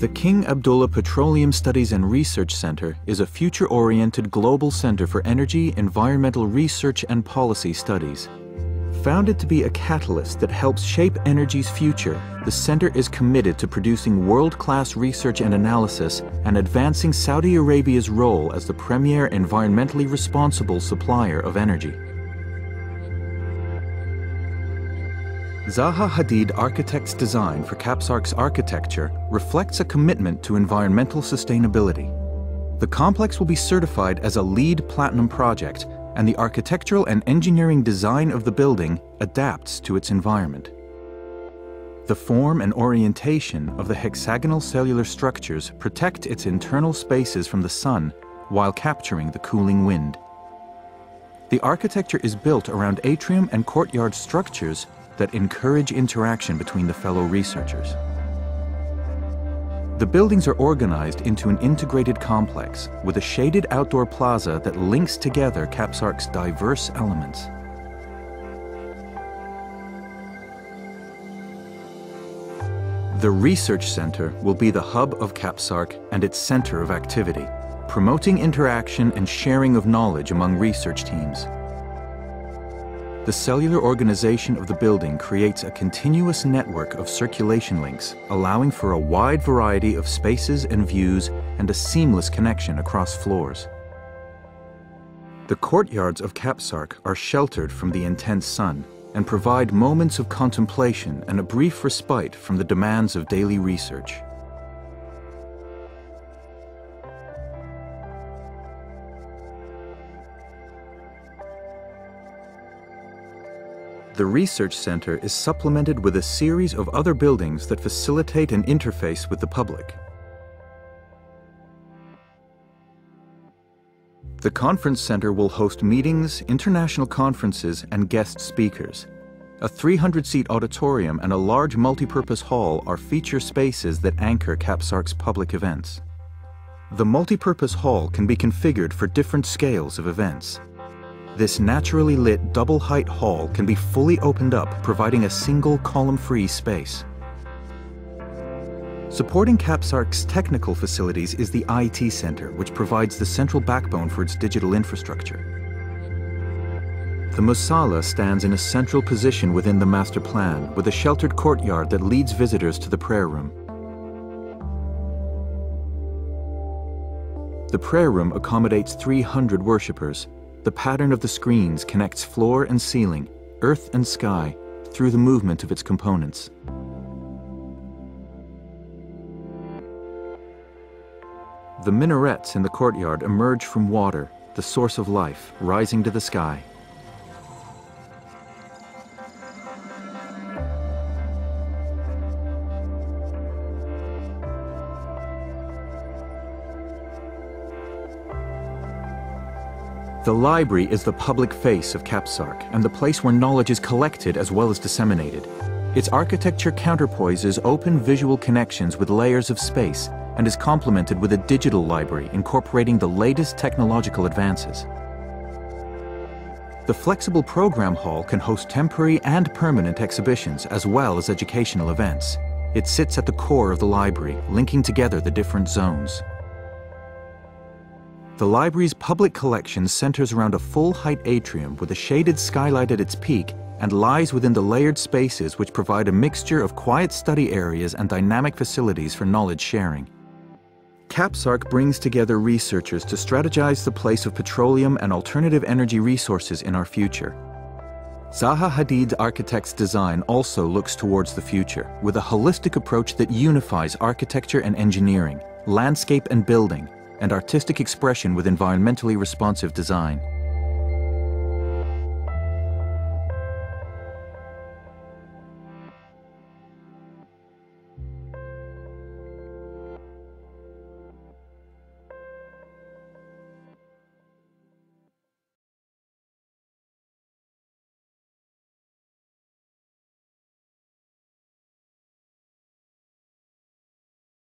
The King Abdullah Petroleum Studies and Research Center is a future-oriented global center for energy, environmental research and policy studies. Founded to be a catalyst that helps shape energy's future, the center is committed to producing world-class research and analysis and advancing Saudi Arabia's role as the premier environmentally responsible supplier of energy. Zaha Hadid Architects' design for KAPSARC's architecture reflects a commitment to environmental sustainability. The complex will be certified as a LEED Platinum project, and the architectural and engineering design of the building adapts to its environment. The form and orientation of the hexagonal cellular structures protect its internal spaces from the sun while capturing the cooling wind. The architecture is built around atrium and courtyard structures that encourage interaction between the fellow researchers. The buildings are organized into an integrated complex with a shaded outdoor plaza that links together KAPSARC's diverse elements. The Research Center will be the hub of KAPSARC and its center of activity, promoting interaction and sharing of knowledge among research teams. The cellular organization of the building creates a continuous network of circulation links, allowing for a wide variety of spaces and views and a seamless connection across floors. The courtyards of KAPSARC are sheltered from the intense sun and provide moments of contemplation and a brief respite from the demands of daily research. The Research Center is supplemented with a series of other buildings that facilitate an interface with the public. The Conference Center will host meetings, international conferences, and guest speakers. A 300-seat auditorium and a large multipurpose hall are feature spaces that anchor KAPSARC's public events. The multipurpose hall can be configured for different scales of events. This naturally lit double-height hall can be fully opened up, providing a single column-free space. Supporting KAPSARC's technical facilities is the IT Center, which provides the central backbone for its digital infrastructure. The Musalla stands in a central position within the master plan, with a sheltered courtyard that leads visitors to the prayer room. The prayer room accommodates 300 worshippers, the pattern of the screens connects floor and ceiling, earth and sky, through the movement of its components. The minarets in the courtyard emerge from water, the source of life, rising to the sky. The library is the public face of KAPSARC and the place where knowledge is collected as well as disseminated. Its architecture counterpoises open visual connections with layers of space and is complemented with a digital library incorporating the latest technological advances. The flexible program hall can host temporary and permanent exhibitions as well as educational events. It sits at the core of the library, linking together the different zones. The library's public collection centers around a full-height atrium with a shaded skylight at its peak and lies within the layered spaces which provide a mixture of quiet study areas and dynamic facilities for knowledge sharing. KAPSARC brings together researchers to strategize the place of petroleum and alternative energy resources in our future. Zaha Hadid Architects' design also looks towards the future with a holistic approach that unifies architecture and engineering, landscape and building, and artistic expression with environmentally responsive design.